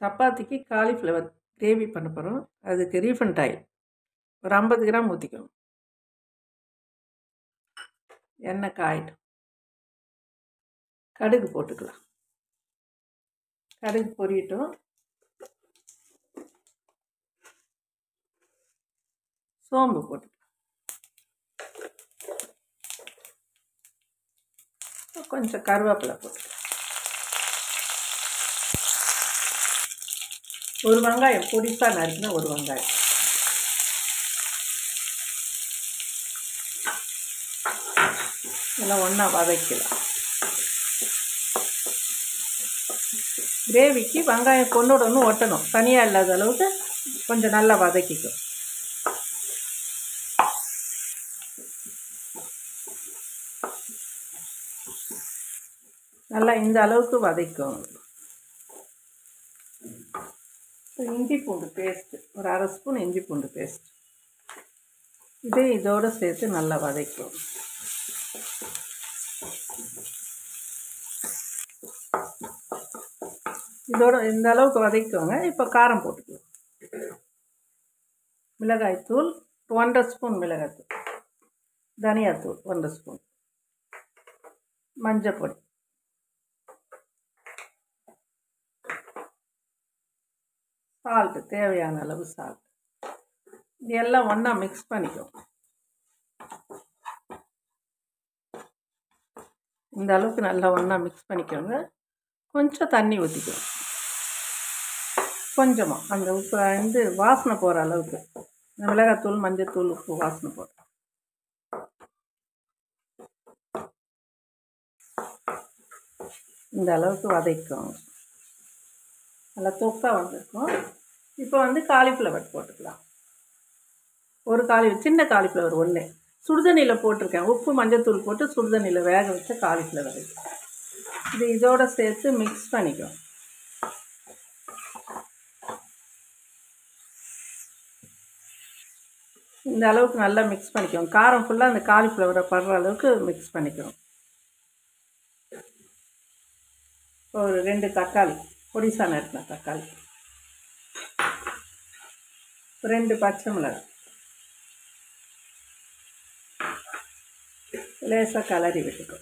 சப்பாத்திக்கு cauliflower gravy பண்ண போகிறோம் அதுக்கு ரீஃபண்ட் ஆயில் ஒரு ஐம்பது கிராம் ஊற்றிக்கோங்க எண்ணெய் காயிடும் கடுகு போட்டுக்கலாம். கடுகு பொரியட்டும். சோம்பு போட்டுக்கலாம். கொஞ்சம் கருவேப்பிலை போட்டுக்கலாம். ஒரு வெங்காயம் பொடிசாக நறுக்கின ஒரு வெங்காயம். எல்லாம் ஒன்றா வதக்கலாம் கிரேவிக்கு வெங்காயம் கொண்டோட ஒன்று ஒட்டணும். தனியாக இல்லாத அளவுக்கு கொஞ்சம் நல்லா வதக்கிக்கும். நல்லா இந்த அளவுக்கு வதக்கும். இஞ்சி பூண்டு பேஸ்ட்டு ஒரு அரை ஸ்பூன் இஞ்சி பூண்டு பேஸ்ட் இதே இதோடு சேர்த்து நல்லா வதக்கும் இதோட இந்த அளவுக்கு வதக்கிக்கோங்க. இப்போ காரம் போட்டுக்கலாம். மிளகாய்த்தூள் ஒன்றரை ஸ்பூன் மிளகாய்த்தூள் தனியாத்தூள் ஒன்றரை ஸ்பூன் மஞ்சள் பொடி சால்ட்டு தேவையான அளவு சால்ட் இது எல்லாம் ஒன்றா மிக்ஸ் பண்ணிக்கும் இந்த அளவுக்கு நல்லா ஒன்றா மிக்ஸ் பண்ணிக்கோங்க. கொஞ்சம் தண்ணி ஊற்றிக்கணும் கொஞ்சமாக அந்த உப்பு வந்து வாசனை போகிற அளவுக்கு. மிளகாத்தூள் மஞ்சத்தூள் உப்பு வாசனை போகிற இந்த அளவுக்கு வதைக்கும் நல்லா தொக்காக வந்திருக்கும். இப்போ வந்து காலிஃப்ளவர் போட்டுக்கலாம். ஒரு காலி சின்ன காலிஃப்ளவர் ஒன்று சுடுதண்ணியில் போட்டிருக்கேன். உப்பு மஞ்சத்தூள் போட்டு சுடுதண்ணியில் வேக வச்ச காலிஃப்ளவர் இது. இதோடு சேர்த்து மிக்ஸ் பண்ணிக்கும் இந்த அளவுக்கு நல்லா மிக்ஸ் பண்ணிக்கணும். காரம் ஃபுல்லாக அந்த காலிஃப்ளவரை படுற அளவுக்கு மிக்ஸ் பண்ணிக்கணும். ஒரு ரெண்டு தக்காளி. ஒடிசா நறுக்கின தக்காளி. ரெண்டு பச்சை மிளகாய் லேசாக கலரி விட்டுக்கோ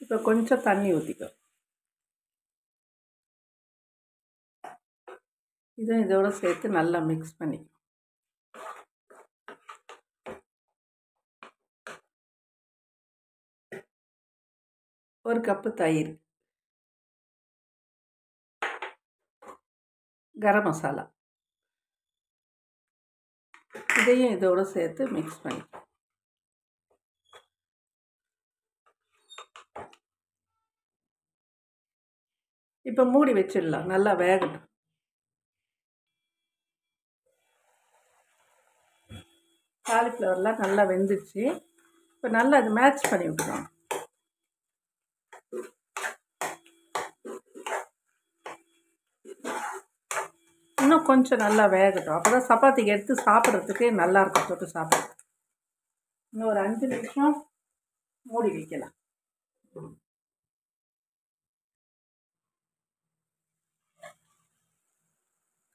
இப்போ கொஞ்சம் தண்ணி ஊற்றிக்கோ இதுவும் இதோட சேர்த்து நல்லா மிக்ஸ் பண்ணிக்கோ ஒரு கப்பு தயிர். கரம் மசாலா. இதையும் இதோடு சேர்த்து மிக்ஸ் பண்ணி. இப்போ மூடி வச்சிடலாம். நல்லா வேகட்டும். காலிஃப்ளவர்லாம் நல்லா வெந்துச்சு இப்போ நல்லா அது மேட்ச் பண்ணி விட்டுறோம். இன்னும் கொஞ்சம் நல்லா வேகட்டும். அப்போ தான் சப்பாத்திக்கு எடுத்து சாப்பிட்றதுக்கு நல்லாயிருக்கும் தொட்டு சாப்பிட இன்னும் ஒரு அஞ்சு நிமிஷம் மூடி வைக்கலாம்.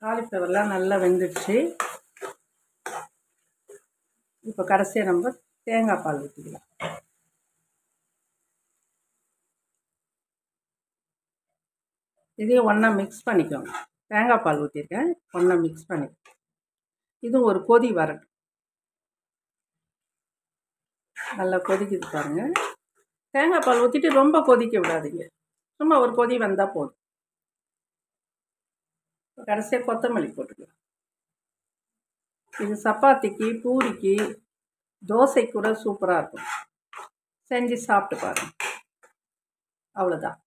காலிஃப்ளவர்லாம் நல்லா வெந்துடுச்சு. இப்போ கடைசியாக நம்ம தேங்காய் பால் ஊற்றிக்கலாம் இதையும் ஒன்றா மிக்ஸ் பண்ணிக்கோங்க. தேங்காய் பால் ஊற்றிருக்கேன் ஒன்றா மிக்ஸ் பண்ணி இதுவும் ஒரு கொதி வரட்டும். நல்லா கொதிக்குது பாருங்கள் தேங்காய் பால் ஊற்றிட்டு ரொம்ப கொதிக்க விடாதீங்க. சும்மா ஒரு கொதி வந்தால் போதும். கடைசியாக கொத்தமல்லி போட்டுக்கலாம். இது சப்பாத்திக்கு பூரிக்கு தோசை கூட சூப்பராக இருக்கும். செஞ்சு சாப்பிட்டு பாருங்கள் அவ்வளோதான்